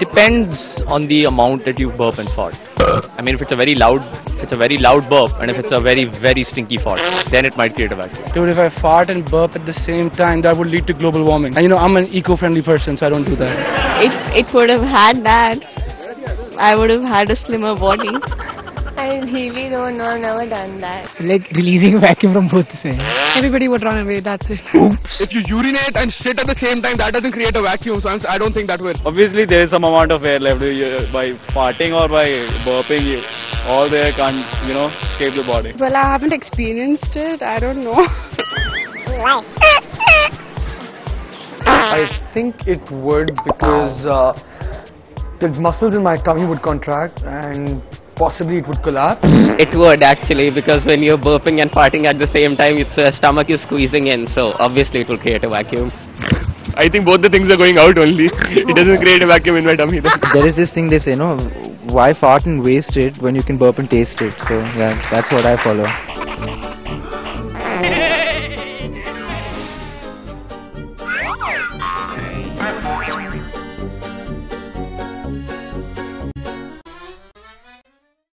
depends on the amount that you burp and fart. I mean, if it's a very loud, if it's a very loud burp, and if it's a very very stinky fart, then it might create a vacuum. Dude, if I fart and burp at the same time, that would lead to global warming. And you know, I'm an eco-friendly person, so I don't do that. If it would have had that, I would have had a slimmer body. I really don't know. I've never done that. like releasing vacuum from both sides. Everybody would run away. That's it. If you urinate and shit at the same time, that doesn't create a vacuum. So I'm, I don't think that will. Obviously, there is some amount of air left by farting or by burping. You, all the air can't, you know, escape the body. Well, I haven't experienced it. I don't know. I think it would because uh, the muscles in my tummy would contract and possibly it would collapse. It would actually, because when you're burping and farting at the same time, its uh, stomach is squeezing in, so obviously it will create a vacuum. I think both the things are going out only. it doesn't create a vacuum in my tummy. Then. there is this thing they say, no, why fart and waste it when you can burp and taste it? So yeah, that's what I follow.